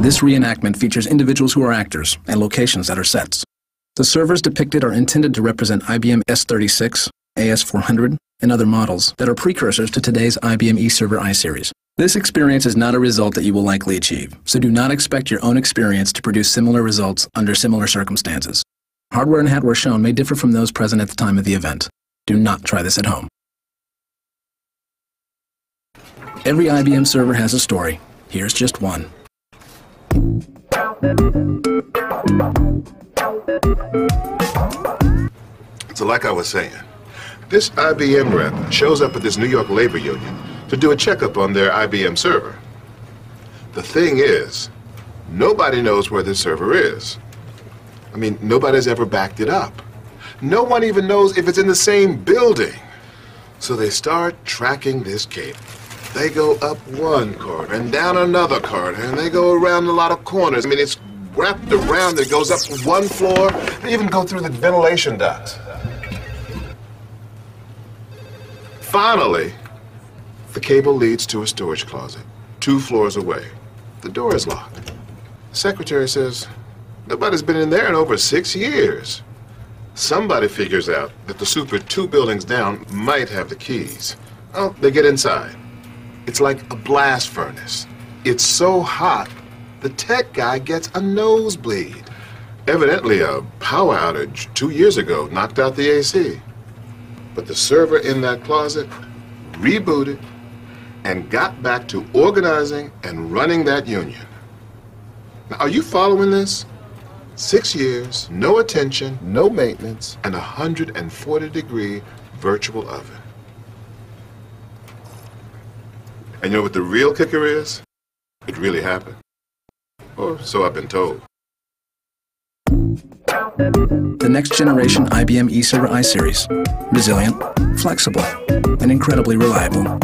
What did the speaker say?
This reenactment features individuals who are actors and locations that are sets. The servers depicted are intended to represent IBM S36, AS400, and other models that are precursors to today's IBM eServer iSeries. This experience is not a result that you will likely achieve, so do not expect your own experience to produce similar results under similar circumstances. Hardware and hardware shown may differ from those present at the time of the event. Do not try this at home. Every IBM server has a story. Here's just one. So like I was saying, this IBM rep shows up at this New York labor union to do a checkup on their IBM server. The thing is, nobody knows where this server is. I mean, nobody's ever backed it up. No one even knows if it's in the same building. So they start tracking this cable. They go up one corridor and down another corridor, and they go around a lot of corners. I mean, it's wrapped around. It goes up one floor. They even go through the ventilation ducts. Finally, the cable leads to a storage closet, two floors away. The door is locked. The secretary says, nobody's been in there in over six years. Somebody figures out that the super two buildings down might have the keys. Well, they get inside. It's like a blast furnace. It's so hot, the tech guy gets a nosebleed. Evidently, a power outage two years ago knocked out the AC. But the server in that closet rebooted and got back to organizing and running that union. Now, are you following this? Six years, no attention, no maintenance, and a 140 degree virtual oven. And you know what the real kicker is? It really happened. Or so I've been told. The next generation IBM eServer iSeries. Resilient, flexible, and incredibly reliable.